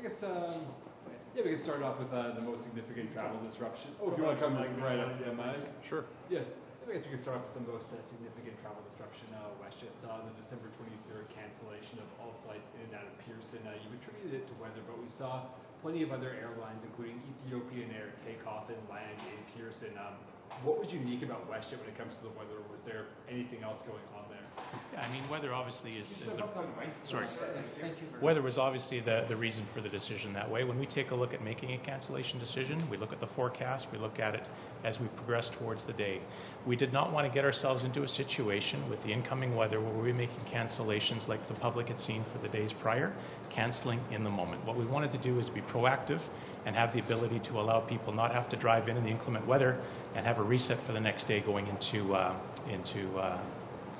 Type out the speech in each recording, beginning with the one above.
I guess, um, yeah, we can start off with uh, the most significant travel disruption. Oh, if you want to come right up to the mic. Sure. Yes, I guess we can start off with the most uh, significant travel disruption. Uh, WestJet saw the December 23rd cancellation of all flights in and out of Pearson. Uh, you attributed it to weather, but we saw plenty of other airlines, including Ethiopian Air, take off and land in Pearson. Um, what was unique about WestJet when it comes to the weather? Was there anything else going on there? I mean, weather obviously is, is the, sorry. Weather was obviously the, the reason for the decision that way. When we take a look at making a cancellation decision, we look at the forecast, we look at it as we progress towards the day. We did not want to get ourselves into a situation with the incoming weather where we were making cancellations like the public had seen for the days prior, canceling in the moment. What we wanted to do is be proactive and have the ability to allow people not have to drive in in the inclement weather and have a reset for the next day going into, uh, into uh,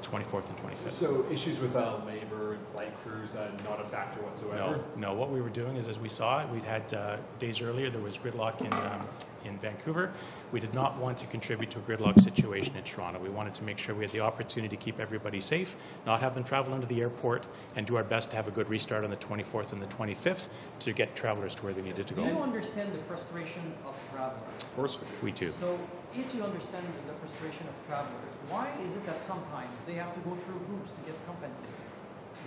24th and 25th. So issues with uh, labor and flight crews uh, not a factor whatsoever. No, no. What we were doing is, as we saw it, we'd had uh, days earlier there was gridlock in um, in Vancouver. We did not want to contribute to a gridlock situation in Toronto. We wanted to make sure we had the opportunity to keep everybody safe, not have them travel into the airport, and do our best to have a good restart on the 24th and the 25th to get travelers to where they needed to go. Do you understand the frustration of travelers? Of course we do. We do. So if you understand the frustration of travelers, why is it that sometimes they have to go through hoops to get compensated?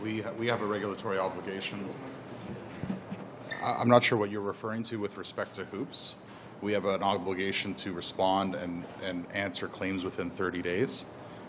We, ha- we have a regulatory obligation. I- I'm not sure what you're referring to with respect to hoops. We have an obligation to respond and, and answer claims within 30 days.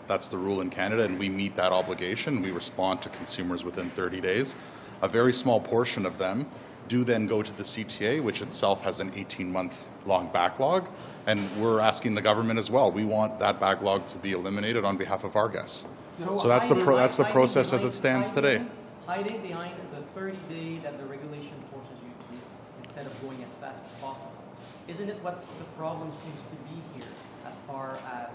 That's the rule in Canada, and we meet that obligation. We respond to consumers within 30 days. A very small portion of them do then go to the CTA, which itself has an 18 month long backlog. And we're asking the government as well. We want that backlog to be eliminated on behalf of our guests. So that's the, pro- that's the process as it stands hiding- today. Hiding behind the 30 day that the regulation forces you to, instead of going as fast as possible. Isn't it what the problem seems to be here, as far as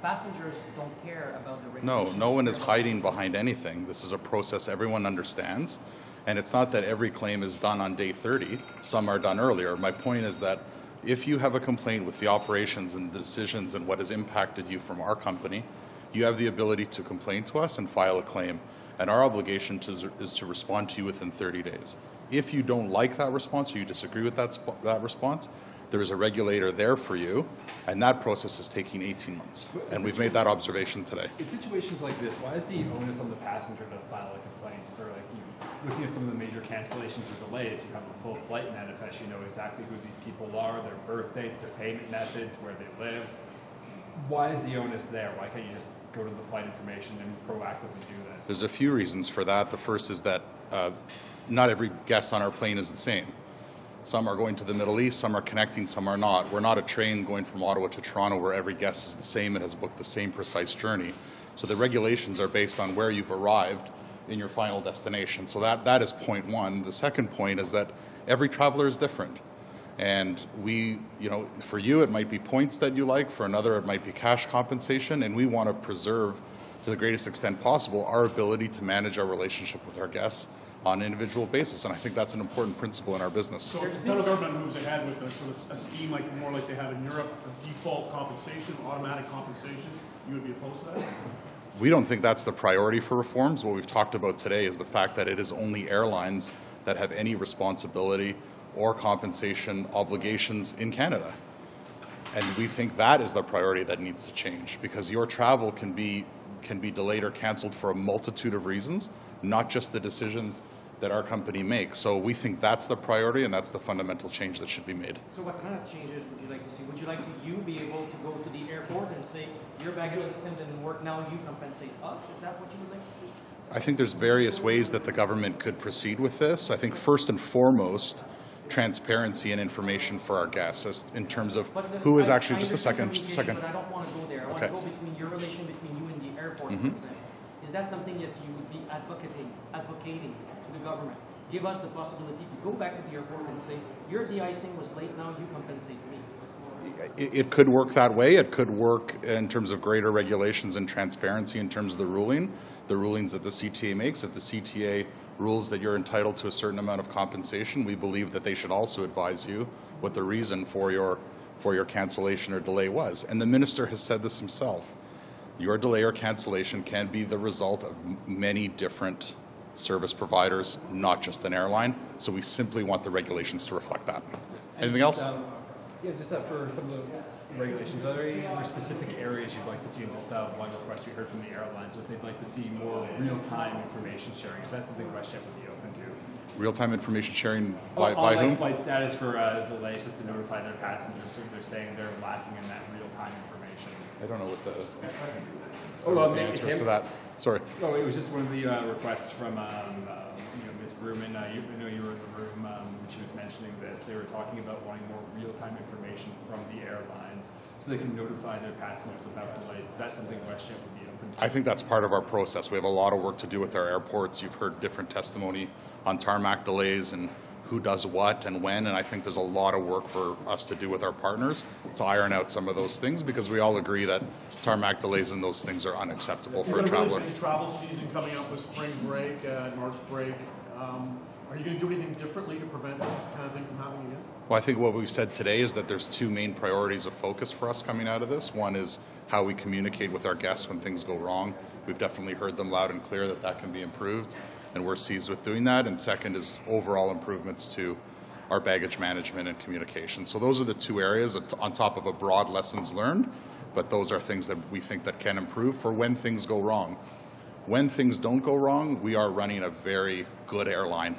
passengers don't care about the No, regulation? no one is hiding behind anything. This is a process everyone understands. And it's not that every claim is done on day 30, some are done earlier. My point is that if you have a complaint with the operations and the decisions and what has impacted you from our company, you have the ability to complain to us and file a claim. And our obligation to, is to respond to you within 30 days. If you don't like that response or you disagree with that, that response, there is a regulator there for you, and that process is taking 18 months. And we've made that observation today. In situations like this, why is the onus on the passenger to file a complaint for like you looking at some of the major cancellations or delays? You have a full flight manifest, you know exactly who these people are, their birth dates, their payment methods, where they live. Why is the onus there? Why can't you just go to the flight information and proactively do this? There's a few reasons for that. The first is that uh, not every guest on our plane is the same. Some are going to the Middle East, some are connecting, some are not. We're not a train going from Ottawa to Toronto where every guest is the same and has booked the same precise journey. So the regulations are based on where you've arrived in your final destination. So that, that is point one. The second point is that every traveler is different. And we, you know, for you it might be points that you like, for another it might be cash compensation, and we want to preserve to the greatest extent possible our ability to manage our relationship with our guests on an individual basis. And I think that's an important principle in our business. So if the federal government moves ahead with a sort of a scheme like more like they have in Europe, of default compensation, automatic compensation, you would be opposed to that? We don't think that's the priority for reforms. What we've talked about today is the fact that it is only airlines that have any responsibility or compensation obligations in Canada. And we think that is the priority that needs to change because your travel can be can be delayed or canceled for a multitude of reasons, not just the decisions that our company makes. So we think that's the priority and that's the fundamental change that should be made. So what kind of changes would you like to see? Would you like to you be able to go to the airport and say, your baggage system didn't work, now you compensate us? Is that what you would like to see? I think there's various ways that the government could proceed with this. I think first and foremost, transparency and information for our guests in terms of who is I- actually I just a second, just a second. But I don't want to go there. I want Okay. Mm-hmm. to go between your relation between you and the airport, for example. That something that you would be advocating, advocating to the government? Give us the possibility to go back to the airport and say, your de-icing was late, now you compensate me. It, it could work that way. It could work in terms of greater regulations and transparency in terms of the ruling, the rulings that the CTA makes. If the CTA rules that you're entitled to a certain amount of compensation, we believe that they should also advise you what the reason for your for your cancellation or delay was. And the minister has said this himself. Your delay or cancellation can be the result of many different service providers, not just an airline. So we simply want the regulations to reflect that. Anything else? Um, yeah, just uh, for some of the regulations, are there any specific areas you'd like to see? And just uh, one request we heard from the airlines was they'd like to see more real-time information sharing. Is that something would be open to? Real-time information sharing by, on, by whom? Flight status for uh, delays, just to notify their passengers. So they're saying they're lacking in that real-time information. I don't know what the, Oh, well, the answer is to that. Sorry. Oh, it was just one of the uh, requests from, um, uh, you know, Ms. Ruman. Uh, you, I know you were in the room um, when she was mentioning this. They were talking about wanting more real-time information from the airlines so they can notify their passengers about delays. Is that something WestJet would be open to? I think that's part of our process. We have a lot of work to do with our airports. You've heard different testimony on tarmac delays and who does what and when, and I think there's a lot of work for us to do with our partners to iron out some of those things because we all agree that tarmac delays and those things are unacceptable for a traveler. really travel season coming up with spring break, uh, March break. Um, are you going to do anything differently to prevent this kind of thing from happening again? Well, I think what we've said today is that there's two main priorities of focus for us coming out of this. One is how we communicate with our guests when things go wrong. We've definitely heard them loud and clear that that can be improved, and we're seized with doing that. And second is overall improvements to our baggage management and communication. So those are the two areas on top of a broad lessons learned, but those are things that we think that can improve for when things go wrong. When things don't go wrong, we are running a very good airline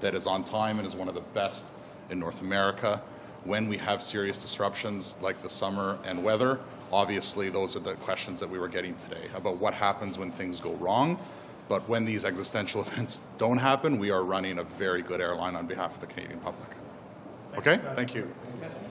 that is on time and is one of the best in North America. When we have serious disruptions like the summer and weather, obviously those are the questions that we were getting today about what happens when things go wrong. But when these existential events don't happen, we are running a very good airline on behalf of the Canadian public. Okay, thank you.